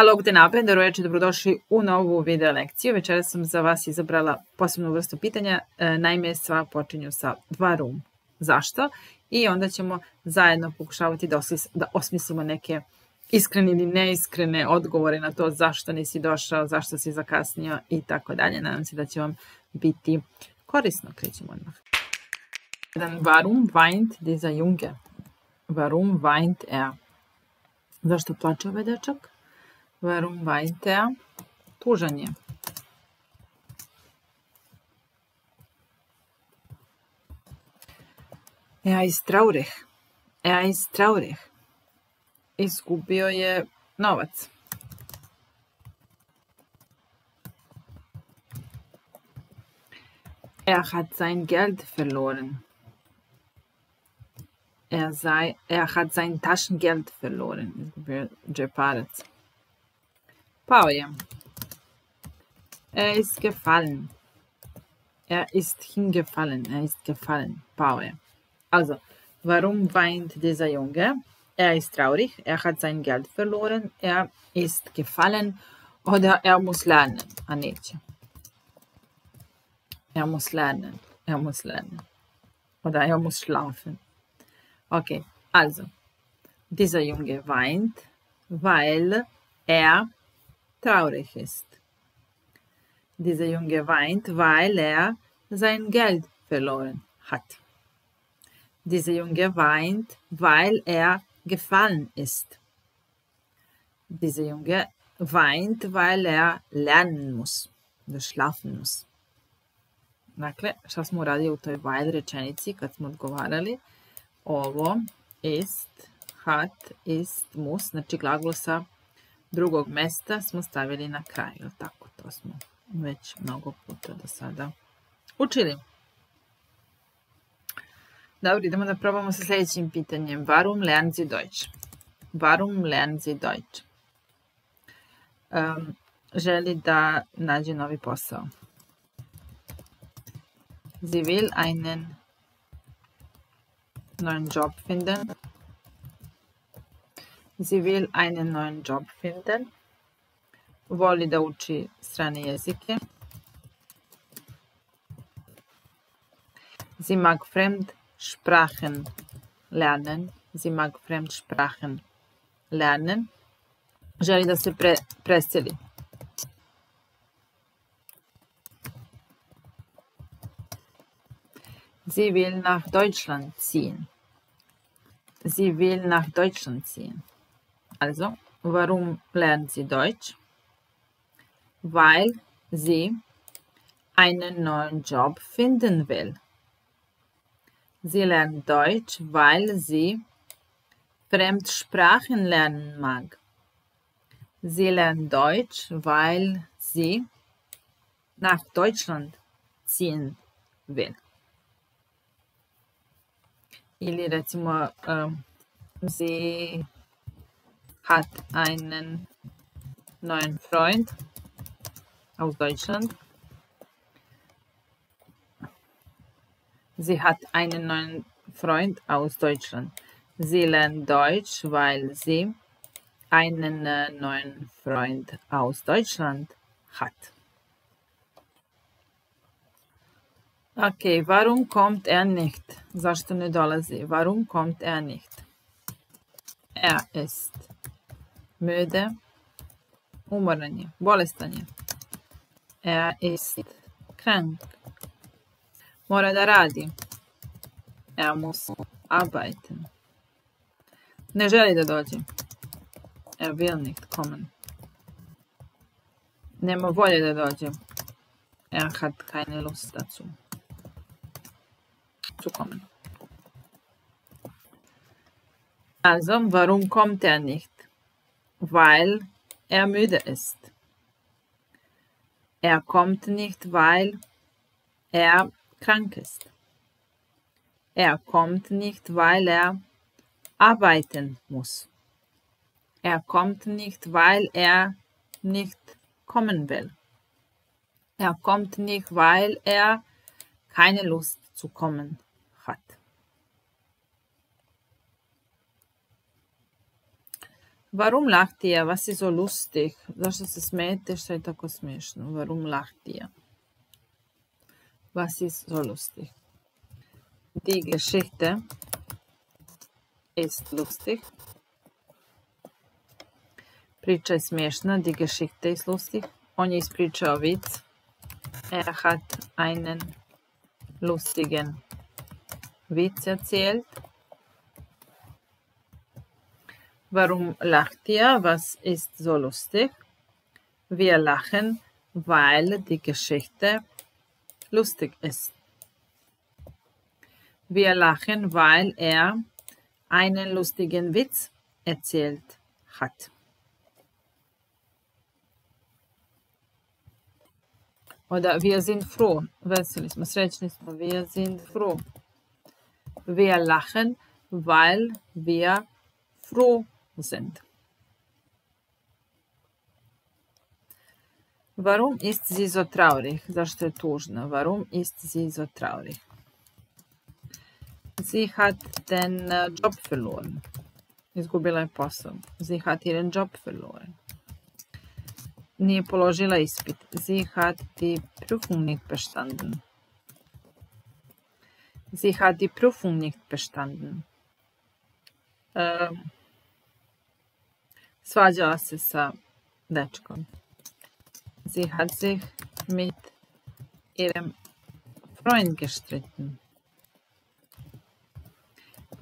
Halo, Abend, dobroveče, dobrodošli u novu video lekciju. Večera sam za vas izabrala posebnu vrstu pitanja. E, naime, sva počinju sa varum. Zašto? I onda ćemo zajedno pokušavati da, da osmislimo neke iskrene ili neiskrene odgovore na to zašto nisi došao, zašto si zakasnio i tako dalje. Nadam se da će vam biti korisno. Krećemo odmah. Warum weint dieser Junge? Warum weint er? Zašto plače ovaj dečak? Warum weint er? Tužan je. Er ist traurig. Er ist traurig. Izgubio je novac. Er hat sein Geld verloren. Er, sei, er hat sein Taschengeld verloren. Je. Er ist gefallen. Er ist hingefallen. Er ist gefallen. Je. Also, warum weint dieser Junge? Er ist traurig. Er hat sein Geld verloren. Er ist gefallen. Oder er muss lernen. Anetje. Er muss lernen. Er muss lernen. Oder er muss schlafen. Okay, also. Dieser Junge weint, weil er traurig ist. Dieser Junge weint, weil er sein Geld verloren hat. Dieser Junge weint, weil er gefallen ist. Dieser Junge weint, weil er lernen muss, da schlafen muss. Dakle, šta smo uradili u toj while rečenici kad smo odgovarali? Ovo ist, hat, ist, muss, znači glagol sa drugog mesta smo stavili na kraj, ili tako? To smo već mnogo puta do sada učili. Dobro, idemo da probamo sa sljedećim pitanjem. Warum lernen Sie Deutsch? Warum lernen Sie Deutsch? Želi da nađe novi posao. Sie will einen neuen Job finden. Sie will einen neuen Job finden. Voli da uči strane jezike. Sie mag Fremdsprachen lernen. Sie mag Fremdsprachen lernen. Želi da se pre, preseli. Sie will nach Deutschland ziehen. Sie will nach Deutschland ziehen. Also, warum lernt sie Deutsch? Weil sie einen neuen Job finden will. Sie lernt Deutsch, weil sie Fremdsprachen lernen mag. Sie lernt Deutsch, weil sie nach Deutschland ziehen will. Ili recimo, um, sie hat einen neuen Freund aus Deutschland. Sie hat einen neuen Freund aus Deutschland. Sie lernt Deutsch, weil sie einen äh, neuen Freund aus Deutschland hat. Okay, warum kommt er nicht? Zašto ne dolazi? Warum kommt er nicht? Er ist müde, umoran je, bolestan je. Er ist krank. Mora da radi. Er muss arbeiten. Ne želi da dođe. Er will nicht kommen. Nema volje da dođe. Er hat keine Lust dazu. Zu kommen. Also, warum kommt er nicht? Weil er müde ist. Er kommt nicht, weil er krank ist. Er kommt nicht, weil er arbeiten muss. Er kommt nicht, weil er nicht kommen will. Er kommt nicht, weil er keine Lust zu kommen hat. Warum lacht ihr? Was ist so lustig? Zašto se smijete? Što je tako smiješno? Warum lacht ihr? Was ist so lustig? Die Geschichte ist lustig. Priča je smiješna. Die Geschichte ist lustig. On je ispričao vic. Er hat einen lustigen Witz erzählt. Warum lacht ihr? Was ist so lustig? Wir lachen, weil die Geschichte lustig ist. Wir lachen, weil er einen lustigen Witz erzählt hat. Oder wir sind froh. Wir sind froh. Wir lachen, weil wir froh sind. Warum ist sie so traurig? Zašto je? Warum ist sie so traurig? Sie hat den äh, Job verloren. Izgubila je posao. Sie hat ihren Job verloren. Nije položila ispit. Sie hat die Prüfung nicht bestanden. Sie hat die Prüfung nicht bestanden. Uh, svađala se sa dečkom. Sie hat sich mit ihrem Freund gestritten.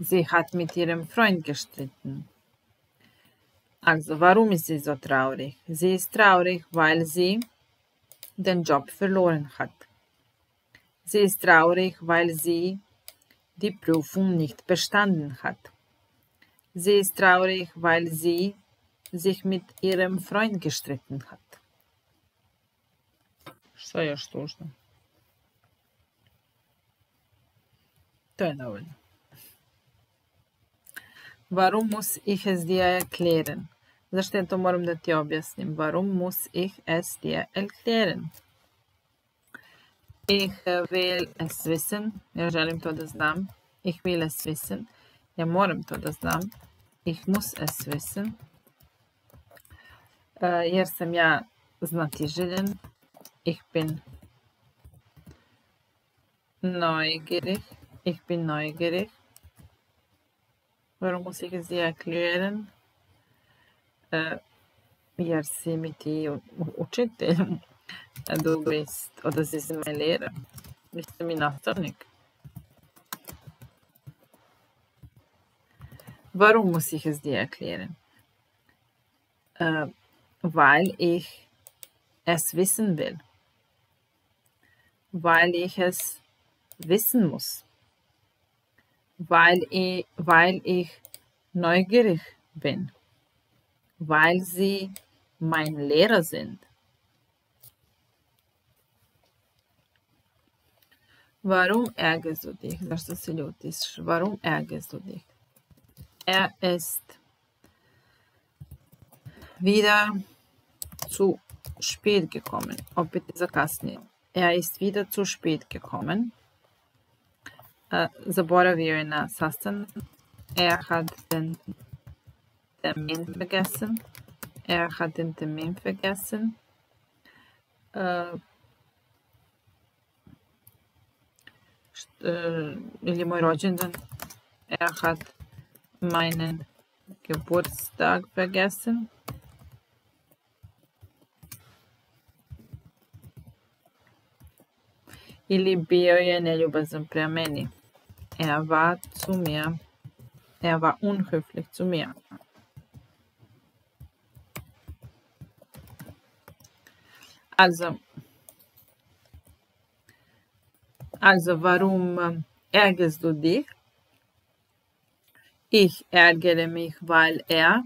Sie hat mit ihrem Freund gestritten. Also, warum ist sie so traurig? Sie ist traurig, weil sie den Job verloren hat. Sie ist traurig, weil sie die Prüfung nicht bestanden hat. Sie ist traurig, weil sie sich mit ihrem Freund gestritten hat. Tužno? To je dovoljno. Warum muss ich es dir erklären? To moram da ti objasnim? Warum muss ich es dir erklären? Ich will es wissen. Ja želim to da znam. Ich will es wissen. Ja moram to da znam. Ich muss es wissen. Uh, jer sam ja znatiželjen. Ich bin neugierig. Ich bin neugierig. Warum muss ich es dir erklären? Uh, jer si mi ti učitelj. Du bist, oder sie sind mein Lehrer. Bist du mein nastavnik? Warum muss ich es dir erklären? Uh, weil ich es wissen will. Weil ich es wissen muss. Weil ich, weil ich neugierig bin. Weil sie mein Lehrer sind. Warum ärgerst du dich? Ljutiš? Warum ärgerst du dich? Er ist wieder zu spät gekommen. Opet je zakasnio. Er ist wieder zu spät gekommen. Zaboravio je na sastanak. Er hat den Termin vergessen. Er hat den Termin vergessen. Ili moj rođendan. Er hat meinen Geburtstag vergessen. Ili bio je neljubazan prema meni. Er war zu mir. Er war unhöflich zu mir. Also, also warum ärgerst du dich? Ich ärgere mich, weil er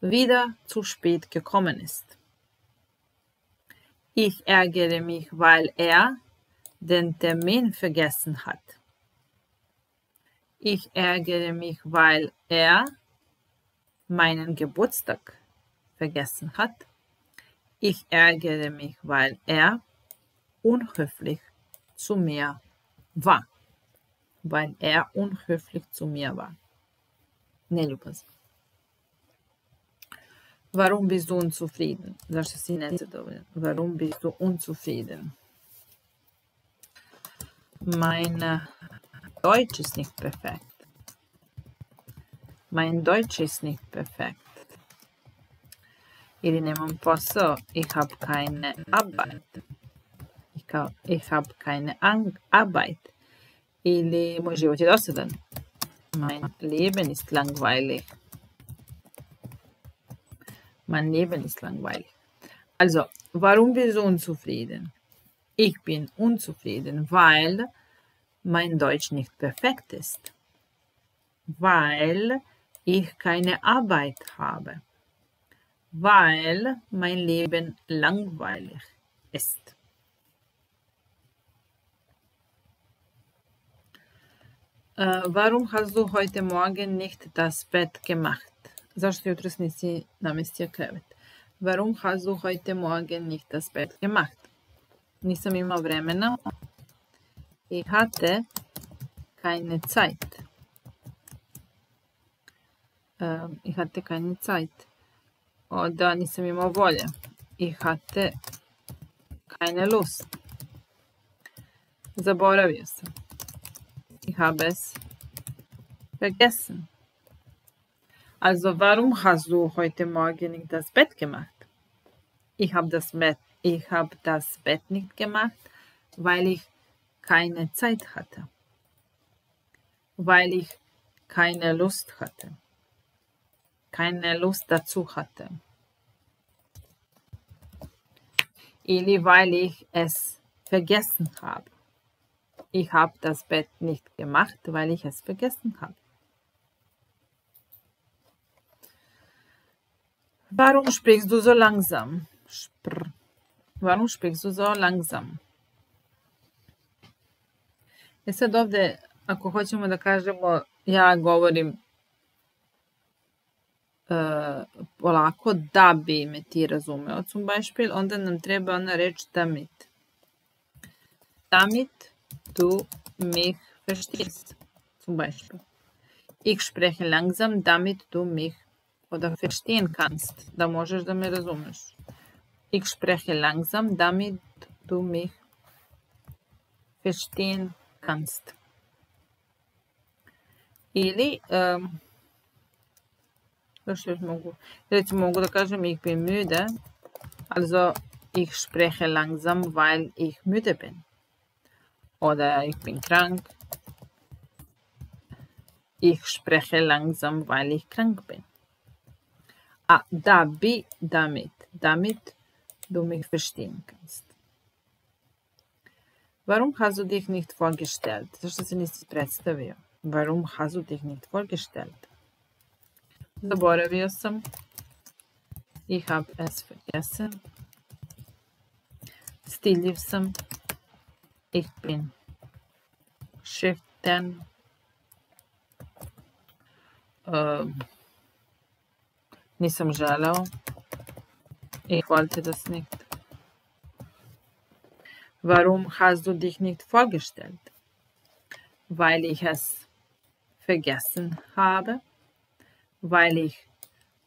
wieder zu spät gekommen ist. Ich ärgere mich, weil er den Termin vergessen hat. Ich ärgere mich, weil er meinen Geburtstag vergessen hat. Ich ärgere mich, weil er unhöflich zu mir war. Weil er unhöflich zu mir war. neljubazno. Warum bist du unzufrieden? Warum bist du unzufrieden? Mein Deutsch ist nicht perfekt. Mein Deutsch ist nicht perfekt. Ili nemam posao, ich habe keine Arbeit. Ich, ha ich habe keine An Arbeit. Ili moj život je dosadan. Mein Leben ist langweilig. Mein Leben ist langweilig. Also, warum bist du unzufrieden? Ich bin unzufrieden, weil mein Deutsch nicht perfekt ist. Weil ich keine Arbeit habe. Weil mein Leben langweilig ist. Äh, warum hast du heute Morgen nicht das Bett gemacht? Zašto jutros nisi namestio? Warum hast du heute Morgen nicht das Bett gemacht? Nisam imao vremena. Ich hatte keine Zeit. Uh, ich hatte keine Zeit. Oder nisam imao volje. Ich hatte keine Lust. Zaboravio sam. Ich habe es vergessen. Also warum hast du heute Morgen nicht das Bett gemacht? Ich habe das Bett, Ich habe das Bett nicht gemacht, weil ich keine Zeit hatte, weil ich keine Lust hatte, keine Lust dazu hatte. Ili, weil ich es vergessen habe. Ich habe das Bett nicht gemacht, weil ich es vergessen habe. Warum sprichst du so langsam? Sprr. Warum sprichst du so langsam? E sad ovde, ako hoćemo da kažemo ja govorim uh, polako da bi me ti razumeo zum Beispiel, onda nam treba ona reč damit. Damit du mich verstehst. Zum Beispiel. Ich spreche langsam, damit du mich oder verstehen kannst, da možeš da me razumeš. Ich spreche langsam, damit du mich verstehen kannst. Um, još mogu, recimo mogu da kažem ich bin müde, also ich spreche langsam, weil ich müde bin. Oder ich bin krank, ich spreche langsam, weil ich krank bin. A da bi damit, damit du mich verstehen kannst. Warum hast du dich nicht vorgestellt? Zašto se nisi predstavio? Warum hast du dich nicht vorgestellt? Ich hab es vergessen. Stiljiv sam. Ich bin schüchtern. Uh, Nisam želeo. Ich wollte das nicht. Warum hast du dich nicht vorgestellt? Weil ich es vergessen habe, weil ich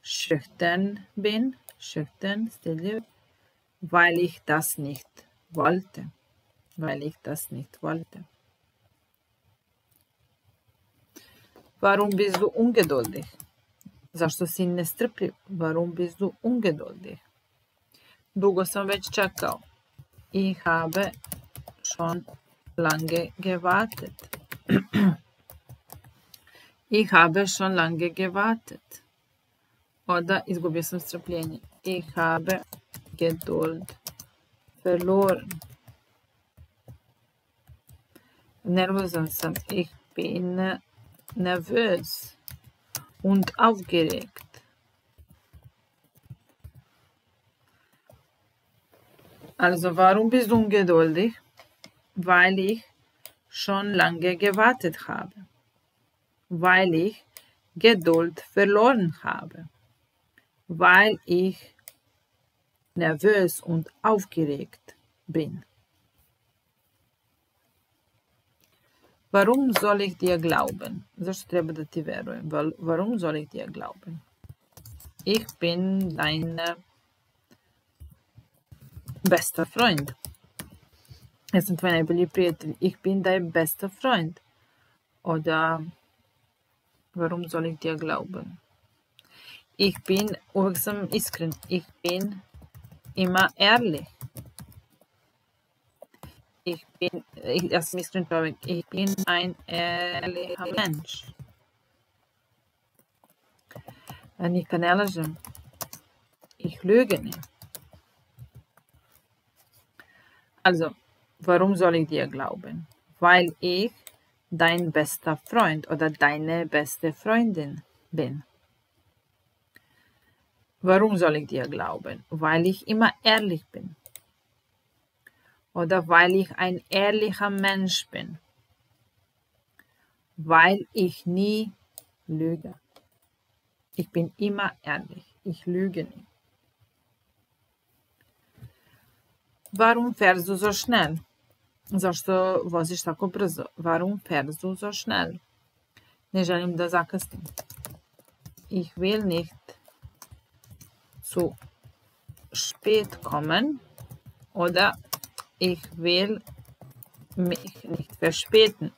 schüchtern bin, schüchtern, still, weil ich das nicht wollte, weil ich das nicht wollte. Warum bist du ungeduldig? Zašto si nestrpljiv? Warum bist du ungeduldig? Dugo sam već čekao. Ich habe schon lange gewartet. ich habe schon lange gewartet. Oder izgubio sam strpljenje. Ich habe Geduld verloren. Nervozan sam. Ich bin nervös und aufgeregt. Also warum bist du ungeduldig? Weil ich schon lange gewartet habe. Weil ich Geduld verloren habe. Weil ich nervös und aufgeregt bin. Warum soll ich dir glauben? Zašto treba da ti verujem? Warum soll ich dir glauben? ich bin dein bester Freund. Es sind meine Prieten. Ich bin dein bester Freund. Oder warum soll ich dir glauben? Ich bin wirksam iskren. Ich bin immer ehrlich. Ich bin, ich, das ist iskren, ich bin ein ehrlicher Mensch. Nicht kann ne ehrlich sein. Ich lüge nicht. Also, warum soll ich dir glauben? Weil ich dein bester Freund oder deine beste Freundin bin. Warum soll ich dir glauben? Weil ich immer ehrlich bin. Oder weil ich ein ehrlicher Mensch bin. Weil ich nie lüge. Ich bin immer ehrlich. Ich lüge nicht. Warum fährst du so schnell? Zašto voziš tako brzo? Warum fährst du so schnell? Ne želim da zakasnim. Ich will nicht zu spät kommen oder ich will mich nicht verspäten.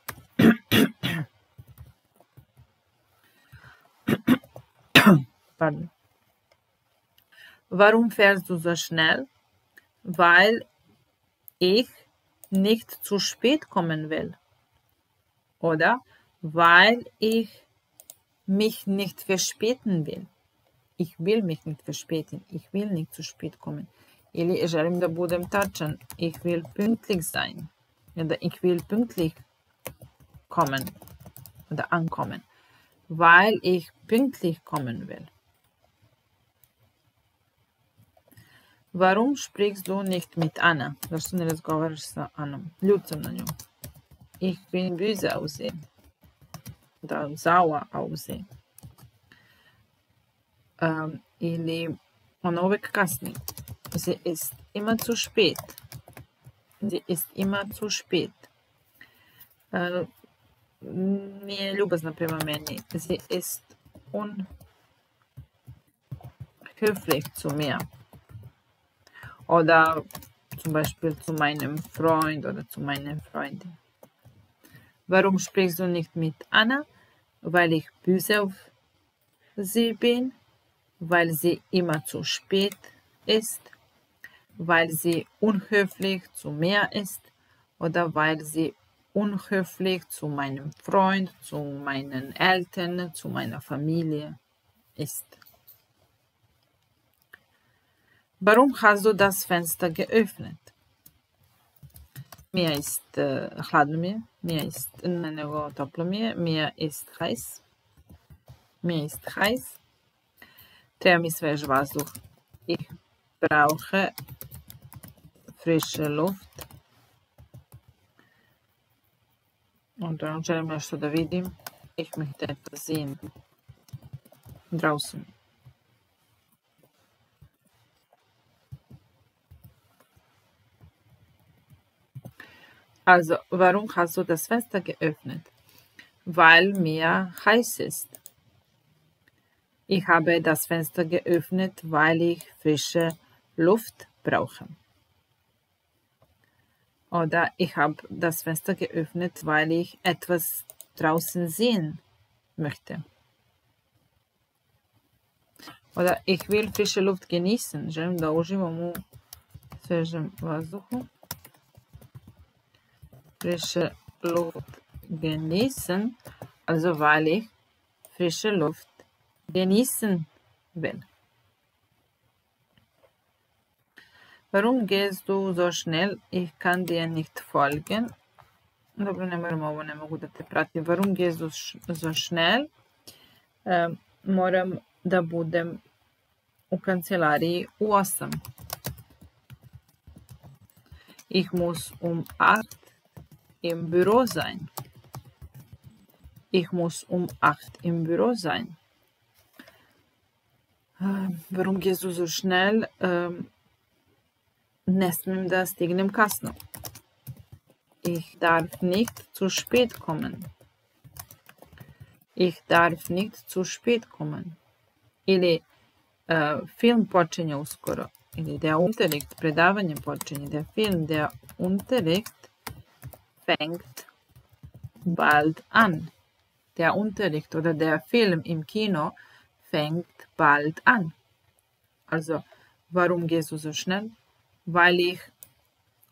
Pardon. Warum fährst du so schnell? Weil ich nicht zu spät kommen will. Oder weil ich mich nicht verspäten will. Ich will mich nicht verspäten. Ich will nicht zu spät kommen. Или želim da budem tačan. Ich will pünktlich sein. Oder ich will pünktlich kommen. Oder ankommen. Weil ich pünktlich kommen will. Warum sprichst du nicht mit Anna? Ne razgovaraš sa Anom? Ljud sam na nju. Ich bin böse aussehen. Da sauer aussehen. Ähm, ili ona uvek kasni. Sie ist immer zu spät. Sie ist immer zu spät. Äh, nije ljubazna prema. Sie ist unhöflich zu mir. Oder zum Beispiel zu meinem Freund oder zu meiner Freundin. Warum sprichst du nicht mit Anna? Weil ich böse auf sie bin, weil sie immer zu spät ist, weil sie unhöflich zu mir ist oder weil sie unhöflich zu meinem Freund, zu meinen Eltern, zu meiner Familie ist. Warum hast du das Fenster geöffnet? Mir ist äh, hladno mi je, mir ist, ne nego toplo mi je, mir ist heiß. Mir ist heiß. Treba mi svež vazduh. Ich brauche frische Luft. Und dann želim nešto da vidim. Ich möchte etwas sehen. Draußen. Also, warum hast du das Fenster geöffnet? Weil mir heiß ist. Ich habe das Fenster geöffnet, weil ich frische Luft brauche. Oder ich habe das Fenster geöffnet, weil ich etwas draußen sehen möchte. Oder ich will frische Luft genießen. Želim da uživam u svežem vazduhu frische Luft genießen, also weil ich frische Luft genießen will. Warum gehst du so schnell? Ich kann dir nicht folgen. Ne. Warum gehst du so schnell? Moram da budem u kancelariji u 8. Ich muss um 8 im Büro sein. Ich muss um 8 im Büro sein. Warum gehst du so schnell? Не смем да стигнем късно. Ich darf nicht zu spät kommen. Ich darf nicht zu spät kommen. Или uh, film počinje uskoro ili der Unterricht, predavanje počinje, der Film, der Unterricht fängt bald an. Der Unterricht oder der Film im Kino fängt bald an. Also, warum gehst du so schnell? Weil ich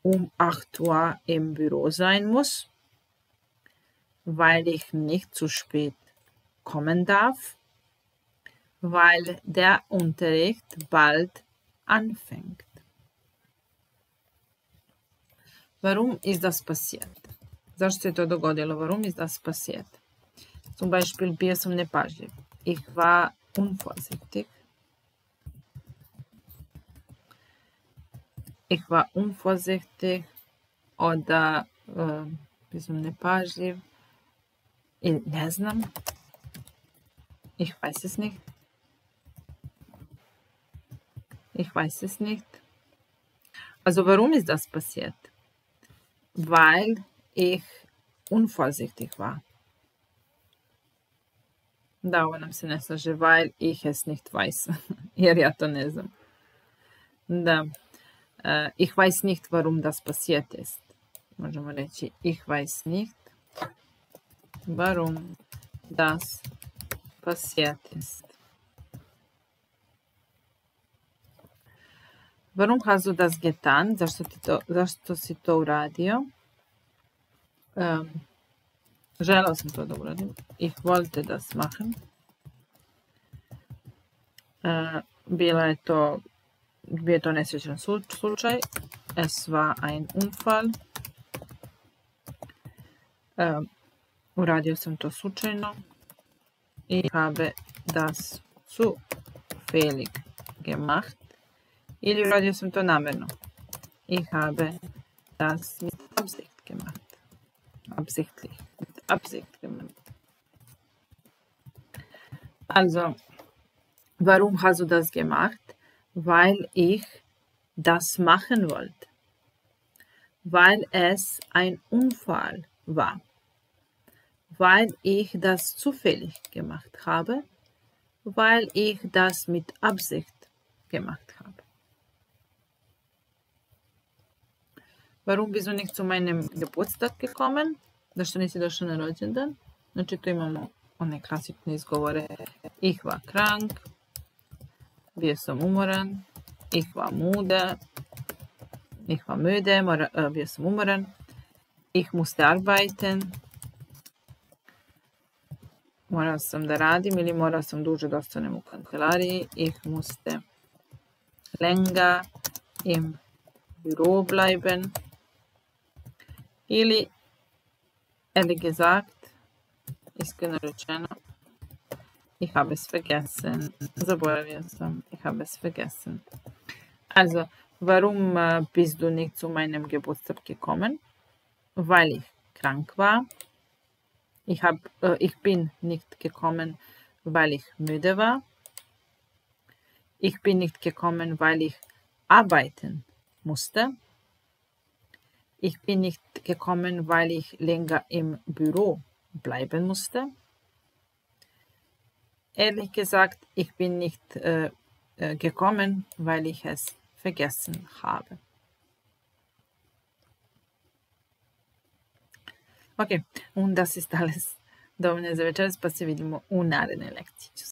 um 8 Uhr im Büro sein muss, weil ich nicht zu spät kommen darf, weil der Unterricht bald anfängt. Warum ist das passiert? Zašto se to dogodilo? Warum ist das passiert? Zum Beispiel bio sam nepažljiv. Ich war unvorsichtig. Ich war unvorsichtig oder äh, bio sam nepažljiv. Ili ne znam. Ich weiß es nicht. Ich weiß es nicht. Also warum ist das passiert? Weil ich unvorsichtig war. Da, ovo nam se ne slaže, weil ich es nicht weiß. Jer ja to ne znam. Da. Uh, ich weiß nicht, warum das passiert ist. Možemo reći, ich weiß nicht, warum das passiert ist. Warum hast du das getan? Zašto, ti to, zašto si to uradio? Um, želeo sam to da uradim. Ich wollte das machen. Uh, bila je to, bio je to nesrećan slučaj. Es war ein Unfall. Uh, uradio sam to slučajno. Ich habe das zufällig gemacht. Ili uradio sam to namjerno. Ich habe das. Absichtlich. Mit Absicht gemacht. Also, warum hast du das gemacht? Weil ich das machen wollte. Weil es ein Unfall war. Weil ich das zufällig gemacht habe. Weil ich das mit Absicht gemacht habe. Warum bist du nicht zu meinem Geburtstag gekommen? Zašto nisi došao na rođendan? Znači tu imamo one klasične izgovore. Ich war krank, bio sam umoran, müde, ich war müde, mora, uh, bio sam umoran, ich musste arbeiten, morao sam da radim ili morao sam duže da ostanem u kancelariji, ich musste länger im Büro bleiben, ili ehrlich gesagt, iskreno rečeno, ich habe es vergessen. Sam, ich habe es vergessen. Also, warum äh, bist du nicht zu meinem Geburtstag gekommen? Weil ich krank war. Ich, hab, äh, ich bin nicht gekommen, weil ich müde war. Ich bin nicht gekommen, weil ich arbeiten musste. Ich bin nicht gekommen, weil ich länger im Büro bleiben musste. Ehrlich gesagt, ich bin nicht äh, äh, gekommen, weil ich es vergessen habe. Ok, und das ist alles. Za večeras, pa se vidimo u narednoj lekciji.